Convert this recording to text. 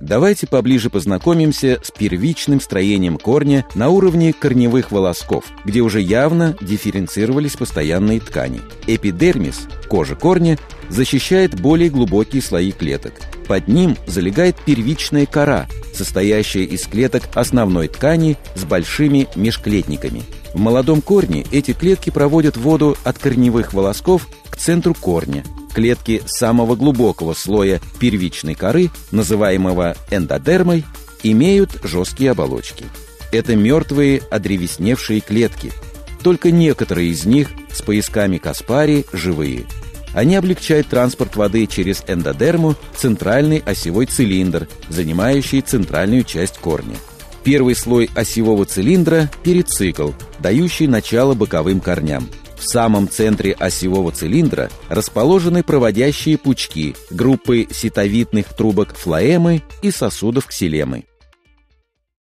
Давайте поближе познакомимся с первичным строением корня на уровне корневых волосков, где уже явно дифференцировались постоянные ткани. Эпидермис, кожа корня, защищает более глубокие слои клеток. Под ним залегает первичная кора, состоящая из клеток основной ткани с большими межклетниками. В молодом корне эти клетки проводят воду от корневых волосков к центру корня – Клетки самого глубокого слоя первичной коры, называемого эндодермой, имеют жесткие оболочки. Это мертвые одревесневшие клетки. Только некоторые из них с поясками Каспари живые. Они облегчают транспорт воды через эндодерму центральный осевой цилиндр, занимающий центральную часть корня. Первый слой осевого цилиндра – перицикл, дающий начало боковым корням – в самом центре осевого цилиндра расположены проводящие пучки группы ситовидных трубок флоэмы и сосудов ксилемы.